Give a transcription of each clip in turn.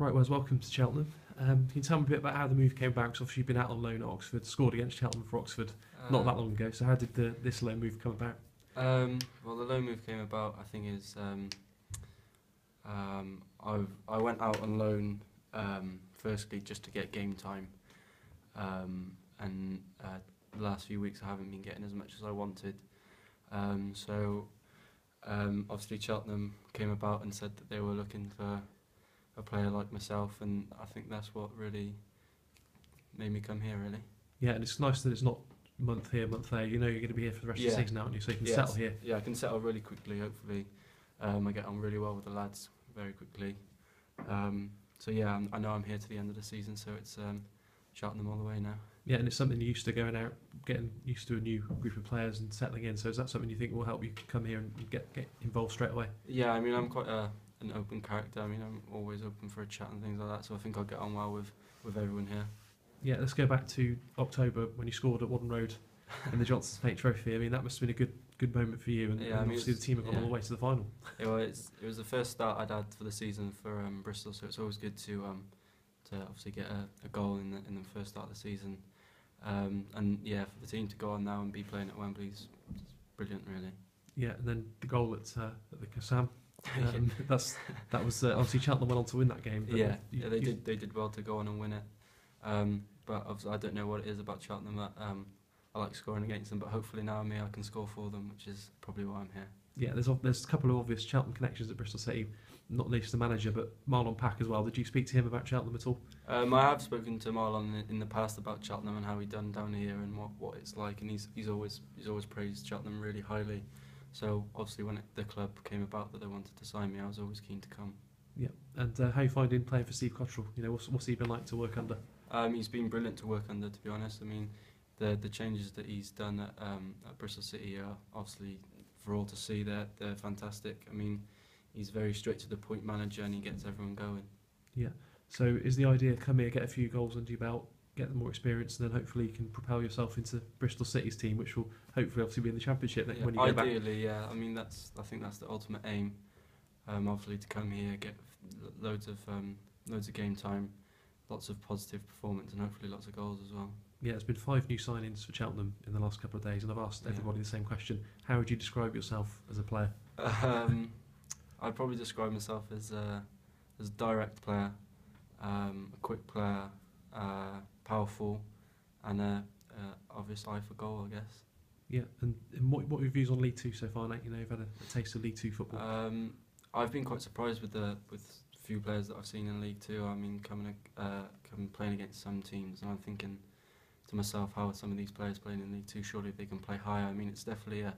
Right, Wes, welcome to Cheltenham. Um, can you tell me a bit about how the move came about? 'Cause obviously you've been out on loan at Oxford, scored against Cheltenham for Oxford not that long ago. So how did the, this loan move come about? Um, well, the loan move came about. I think is um, um, I I went out on loan um, firstly just to get game time, um, and uh, the last few weeks I haven't been getting as much as I wanted. Um, so um, obviously Cheltenham came about and said that they were looking for a player like myself, and I think that's what really made me come here. Really. Yeah, and it's nice that it's not month here, month there. You know you're going to be here for the rest of Yeah. the season, aren't you? So you can Yes. settle here. Yeah, I can settle really quickly. Hopefully, um, I get on really well with the lads very quickly. Um, so yeah, I'm, I know I'm here to the end of the season, so it's um, them all the way now. Yeah, and it's something you're used to going out, getting used to a new group of players and settling in. So is that something you think will help you come here and get, get involved straight away? Yeah, I mean I'm quite a, an open character. I mean I'm always open for a chat and things like that. So I think I'll get on well with, with everyone here. Yeah, let's go back to October when you scored at Whaddon Road in the Johnson Smith Trophy. I mean, that must have been a good good moment for you, and, Yeah, I mean, obviously the team have gone all the way to the final. It was it was the first start I'd had for the season for um, Bristol, so it's always good to um, to obviously get a, a goal in the in the first start of the season. Um, and yeah, for the team to go on now and be playing at Wembley is is brilliant, really. Yeah, and then the goal at, uh, at the Kassam. Um, that's that was uh, obviously Cheltenham went on to win that game. but yeah, you- yeah, they you- did. They did well to go on and win it. Um, but obviously, I don't know what it is about Cheltenham that um, I like scoring against them. But hopefully now me, I can score for them, which is probably why I'm here. Yeah, there's there's a couple of obvious Cheltenham connections at Bristol City, not least the manager, but Marlon Pack as well. Did you speak to him about Cheltenham at all? Um, I have spoken to Marlon in, in the past about Cheltenham and how he done down here and what, what it's like, and he's he's always he's always praised Cheltenham really highly. So obviously, when it, the club came about that they wanted to sign me, I was always keen to come. Yeah, and uh, how you finding playing for Steve Cotterill? You know, what's, what's he been like to work under? Um, he's been brilliant to work under, to be honest. I mean, the the changes that he's done at, um, at Bristol City are obviously for all to see. They're they're fantastic. I mean, he's very straight to the point manager, and he gets everyone going. Yeah. So is the idea come here, get a few goals under your belt, get the more experience, and then hopefully you can propel yourself into Bristol City's team, which will hopefully obviously be in the Championship Yeah, when you go back. ideally, yeah. I mean, that's I think that's the ultimate aim. Um, obviously, to come here, get loads of um, loads of game time, lots of positive performance, and hopefully lots of goals as well. Yeah, there's been five new signings for Cheltenham in the last couple of days, and I've asked Yeah. everybody the same question. How would you describe yourself as a player? Um, I'd probably describe myself as a as a direct player, um, a quick player, uh, powerful, and a, a obvious eye for goal, I guess. Yeah, and, and what, what are your views on League Two so far, Nate? You know, you've had a, a taste of League Two football. Um, I've been quite surprised with the with few players that I've seen in League Two. I mean, coming uh, coming playing against some teams, and I'm thinking to myself, how are some of these players playing in League Two? Surely they can play higher. I mean, it's definitely a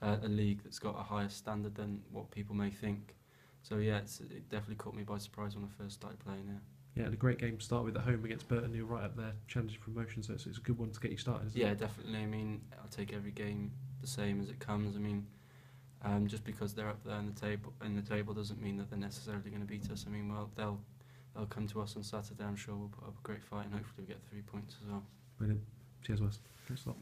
a, a league that's got a higher standard than what people may think. So yeah, it's, it definitely caught me by surprise when I first started playing here. Yeah, and a great game to start with at home against Burton, who are right up there, challenging promotion, so it's, it's a good one to get you started, Yeah, it? definitely. I mean, I'll take every game the same as it comes. I mean, um, just because they're up there in the table in the table doesn't mean that they're necessarily going to beat us. I mean, well, they'll they'll come to us on Saturday. I'm sure we'll put up a great fight and hopefully we get three points as well. Brilliant. Cheers, Wes. Thanks a lot.